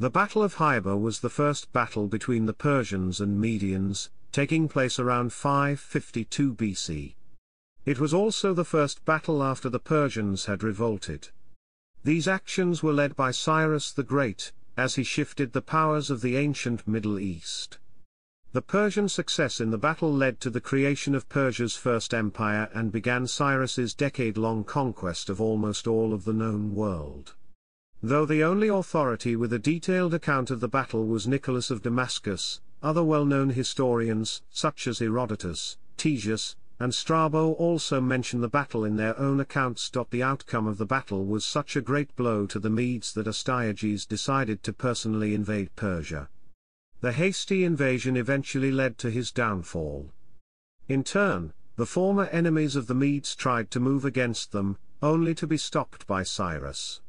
The Battle of Hyrba was the first battle between the Persians and Medians, taking place around 552 BC. It was also the first battle after the Persians had revolted. These actions were led by Cyrus the Great, as he shifted the powers of the ancient Middle East. The Persian success in the battle led to the creation of Persia's first empire and began Cyrus's decade-long conquest of almost all of the known world. Though the only authority with a detailed account of the battle was Nicholas of Damascus, other well-known historians, such as Herodotus, Ctesias, and Strabo also mention the battle in their own accounts. The outcome of the battle was such a great blow to the Medes that Astyages decided to personally invade Persia. The hasty invasion eventually led to his downfall. In turn, the former enemies of the Medes tried to move against them, only to be stopped by Cyrus.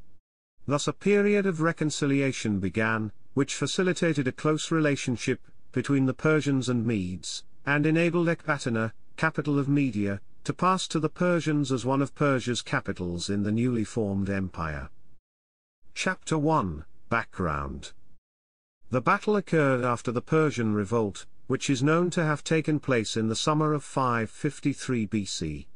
Thus a period of reconciliation began, which facilitated a close relationship between the Persians and Medes, and enabled Ecbatana, capital of Media, to pass to the Persians as one of Persia's capitals in the newly formed empire. Chapter 1 Background the battle occurred after the Persian revolt, which is known to have taken place in the summer of 553 BC.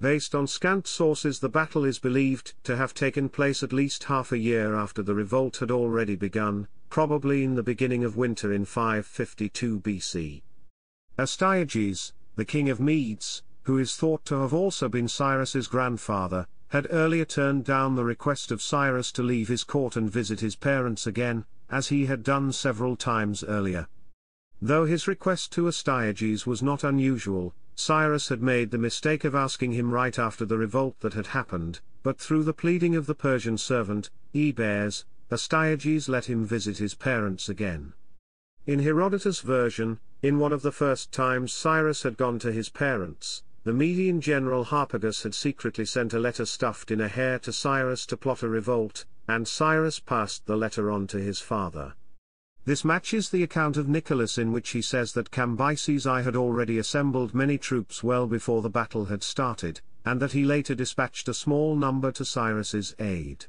Based on scant sources the battle is believed to have taken place at least half a year after the revolt had already begun, probably in the beginning of winter in 552 BC. Astyages, the king of Medes, who is thought to have also been Cyrus's grandfather, had earlier turned down the request of Cyrus to leave his court and visit his parents again, as he had done several times earlier. Though his request to Astyages was not unusual, Cyrus had made the mistake of asking him right after the revolt that had happened, but through the pleading of the Persian servant, Ebers, Astyages let him visit his parents again. In Herodotus' version, in one of the first times Cyrus had gone to his parents, the Median general Harpagus had secretly sent a letter stuffed in a hare to Cyrus to plot a revolt, and Cyrus passed the letter on to his father. This matches the account of Nicholas in which he says that Cambyses I had already assembled many troops well before the battle had started, and that he later dispatched a small number to Cyrus's aid.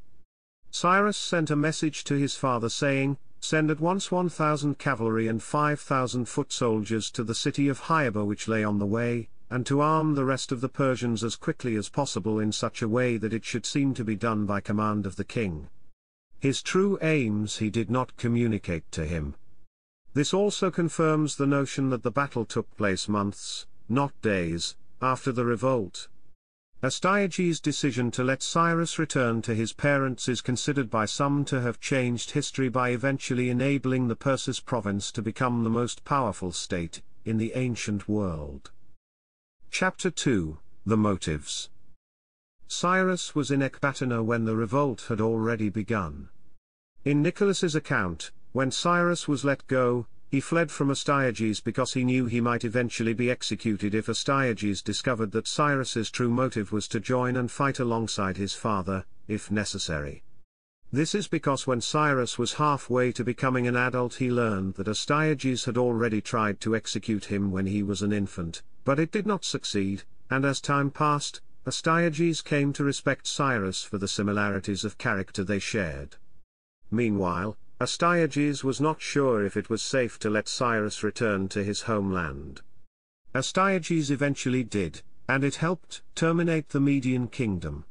Cyrus sent a message to his father saying, Send at once 1,000 cavalry and 5,000 foot soldiers to the city of Hyrba which lay on the way, and to arm the rest of the Persians as quickly as possible in such a way that it should seem to be done by command of the king. His true aims he did not communicate to him. This also confirms the notion that the battle took place months, not days, after the revolt. Astyages' decision to let Cyrus return to his parents is considered by some to have changed history by eventually enabling the Persis province to become the most powerful state in the ancient world. Chapter 2 The Motives Cyrus was in Ecbatana when the revolt had already begun. In Nicholas's account, when Cyrus was let go, he fled from Astyages because he knew he might eventually be executed if Astyages discovered that Cyrus's true motive was to join and fight alongside his father, if necessary. This is because when Cyrus was halfway to becoming an adult he learned that Astyages had already tried to execute him when he was an infant, but it did not succeed, and as time passed, Astyages came to respect Cyrus for the similarities of character they shared. Meanwhile, Astyages was not sure if it was safe to let Cyrus return to his homeland. Astyages eventually did, and it helped terminate the Median kingdom.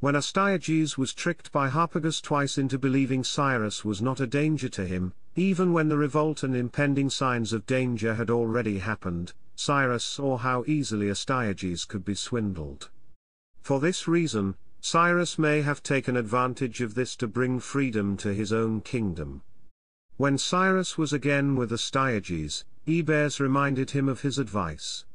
When Astyages was tricked by Harpagus twice into believing Cyrus was not a danger to him, even when the revolt and impending signs of danger had already happened, Cyrus saw how easily Astyages could be swindled. For this reason, Cyrus may have taken advantage of this to bring freedom to his own kingdom. When Cyrus was again with Astyages, Ebers reminded him of his advice.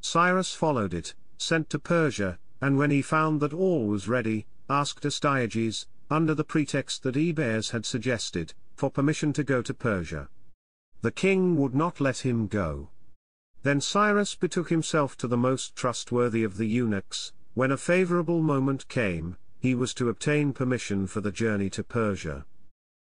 Cyrus followed it, sent to Persia, and when he found that all was ready, asked Astyages, under the pretext that Ebers had suggested, for permission to go to Persia. The king would not let him go. Then Cyrus betook himself to the most trustworthy of the eunuchs, when a favorable moment came, he was to obtain permission for the journey to Persia.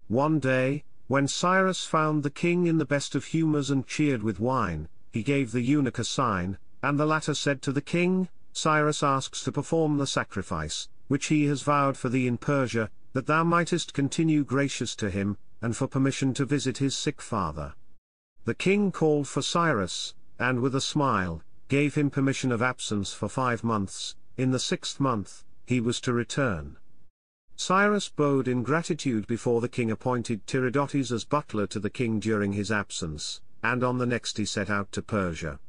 One day, when Cyrus found the king in the best of humors and cheered with wine, he gave the eunuch a sign, and the latter said to the king, Cyrus asks to perform the sacrifice, which he has vowed for thee in Persia, that thou mightest continue gracious to him, and for permission to visit his sick father. The king called for Cyrus, and with a smile, gave him permission of absence for five months, in the sixth month, he was to return. Cyrus bowed in gratitude before the king appointed Tiridates as butler to the king during his absence, and on the next he set out to Persia.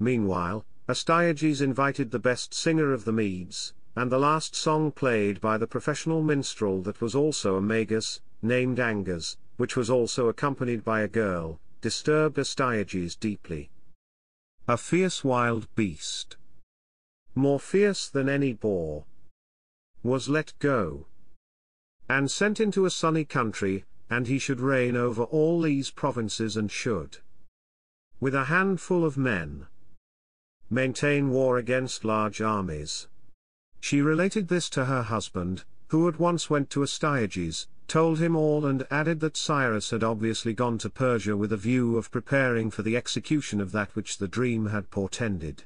Meanwhile, Astyages invited the best singer of the Medes, and the last song played by the professional minstrel that was also a magus, named Angas, which was also accompanied by a girl, disturbed Astyages deeply. A fierce wild beast, more fierce than any boar, was let go, and sent into a sunny country, and he should reign over all these provinces and should, with a handful of men, maintain war against large armies. She related this to her husband, who at once went to Astyages, told him all and added that Cyrus had obviously gone to Persia with a view of preparing for the execution of that which the dream had portended.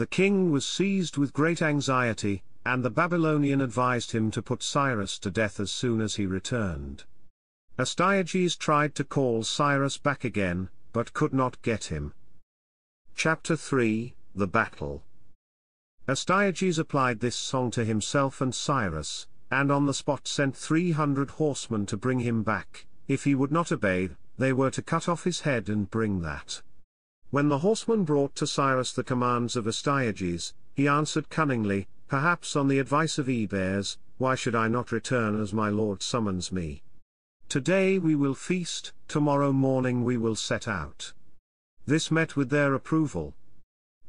The king was seized with great anxiety, and the Babylonian advised him to put Cyrus to death as soon as he returned. Astyages tried to call Cyrus back again, but could not get him. Chapter 3 the battle. Astyages applied this song to himself and Cyrus, and on the spot sent three hundred horsemen to bring him back, if he would not obey, they were to cut off his head and bring that. When the horsemen brought to Cyrus the commands of Astyages, he answered cunningly, perhaps on the advice of Ebers, why should I not return as my lord summons me? Today we will feast, tomorrow morning we will set out. This met with their approval,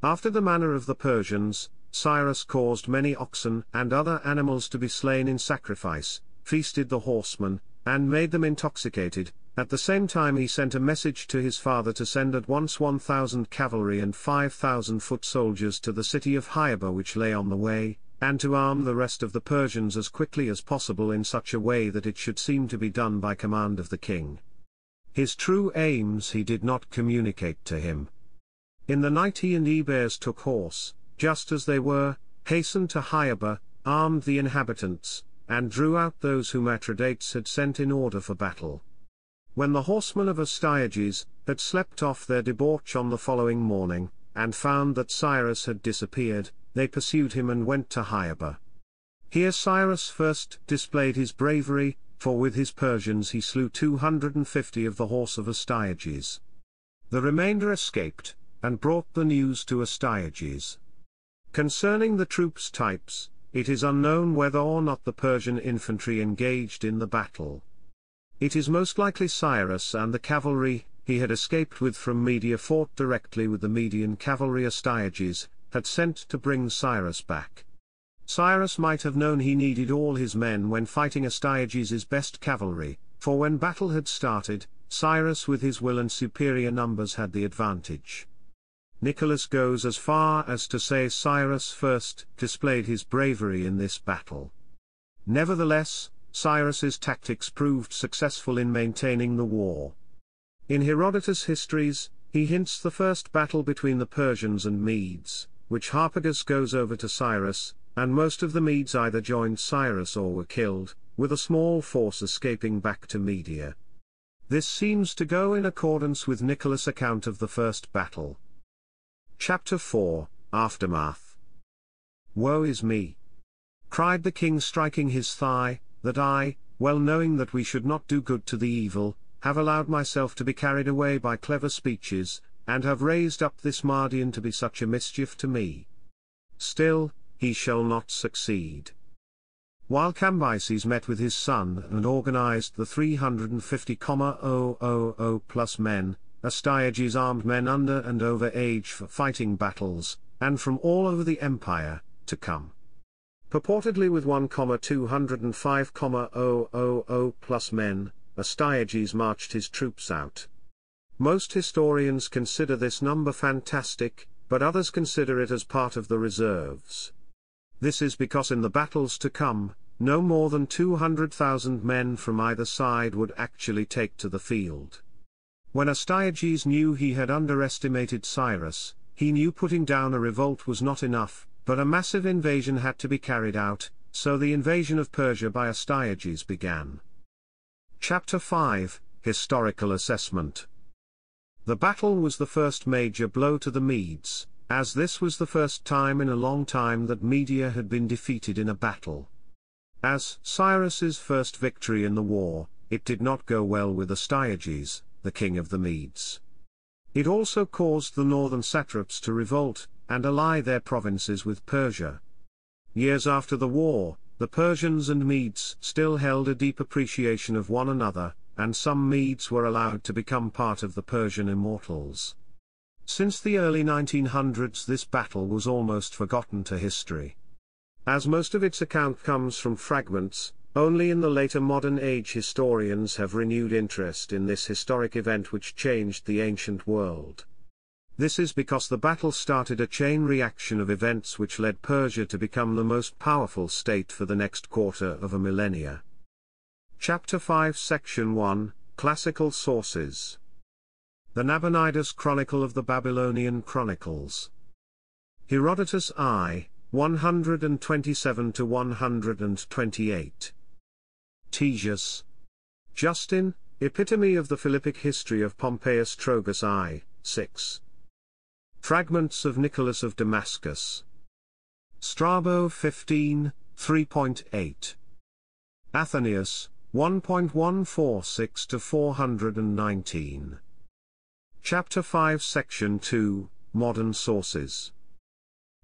after the manner of the Persians, Cyrus caused many oxen and other animals to be slain in sacrifice, feasted the horsemen, and made them intoxicated. At the same time he sent a message to his father to send at once 1,000 cavalry and 5,000 foot soldiers to the city of Hyrba which lay on the way, and to arm the rest of the Persians as quickly as possible in such a way that it should seem to be done by command of the king. His true aims he did not communicate to him, in the night he and Ebers took horse, just as they were, hastened to Hyrba, armed the inhabitants, and drew out those whom Atridates had sent in order for battle. When the horsemen of Astyages had slept off their debauch on the following morning, and found that Cyrus had disappeared, they pursued him and went to Hyrba. Here Cyrus first displayed his bravery, for with his Persians he slew 250 of the horse of Astyages. The remainder escaped, and brought the news to Astyages. Concerning the troops' types, it is unknown whether or not the Persian infantry engaged in the battle. It is most likely Cyrus and the cavalry he had escaped with from Media fought directly with the Median cavalry Astyages, had sent to bring Cyrus back. Cyrus might have known he needed all his men when fighting Astyages' best cavalry, for when battle had started, Cyrus with his will and superior numbers had the advantage. Nicholas goes as far as to say Cyrus first displayed his bravery in this battle. Nevertheless, Cyrus's tactics proved successful in maintaining the war. In Herodotus' histories, he hints the first battle between the Persians and Medes, which Harpagus goes over to Cyrus, and most of the Medes either joined Cyrus or were killed, with a small force escaping back to Media. This seems to go in accordance with Nicholas' account of the first battle. Chapter 4 Aftermath Woe is me! cried the king striking his thigh, that I, well knowing that we should not do good to the evil, have allowed myself to be carried away by clever speeches, and have raised up this Mardian to be such a mischief to me. Still, he shall not succeed. While Cambyses met with his son and organized the 350,000 plus men, Astyages armed men under and over age for fighting battles, and from all over the empire, to come. Purportedly with 1,205,000 plus men, Astyages marched his troops out. Most historians consider this number fantastic, but others consider it as part of the reserves. This is because in the battles to come, no more than 200,000 men from either side would actually take to the field. When Astyages knew he had underestimated Cyrus, he knew putting down a revolt was not enough, but a massive invasion had to be carried out, so the invasion of Persia by Astyages began. Chapter 5 Historical Assessment The battle was the first major blow to the Medes, as this was the first time in a long time that Media had been defeated in a battle. As Cyrus's first victory in the war, it did not go well with Astyages, the king of the Medes. It also caused the northern satraps to revolt, and ally their provinces with Persia. Years after the war, the Persians and Medes still held a deep appreciation of one another, and some Medes were allowed to become part of the Persian immortals. Since the early 1900s this battle was almost forgotten to history. As most of its account comes from fragments, only in the later modern age historians have renewed interest in this historic event which changed the ancient world. This is because the battle started a chain reaction of events which led Persia to become the most powerful state for the next quarter of a millennia. Chapter 5 Section 1 Classical Sources The Nabonidus Chronicle of the Babylonian Chronicles Herodotus I, 127 to 128 Ctesias. Justin, Epitome of the Philippic History of Pompeius Trogus I, 6. Fragments of Nicholas of Damascus. Strabo 15, 3.8. Athenaeus, 1.146 to 419. Chapter 5 Section 2, Modern Sources.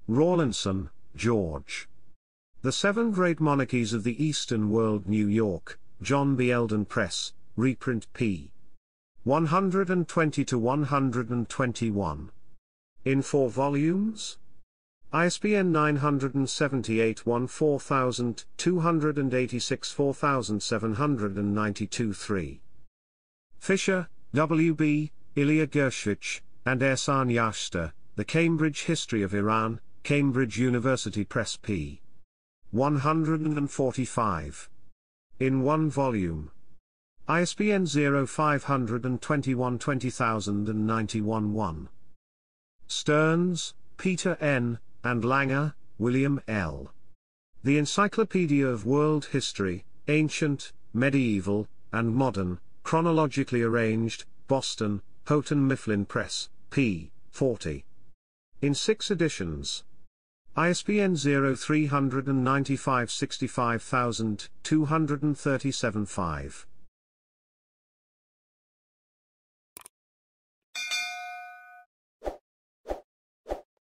Rawlinson, George. The Seven Great Monarchies of the Eastern World New York, John B. Alden Press, reprint p. 120 to 121. In four volumes? ISBN 978 14286 4792 3. Fisher, W. B., Ilya Gershevitch, and Ehsan Yarshater, The Cambridge History of Iran, Cambridge University Press p. 145. In one volume. ISBN 0521 20091 1. Stearns, Peter N., and Langer, William L. The Encyclopedia of World History, Ancient, Medieval, and Modern, chronologically arranged, Boston, Houghton Mifflin Press, p. 40. In six editions. ISBN 0395 65237 5.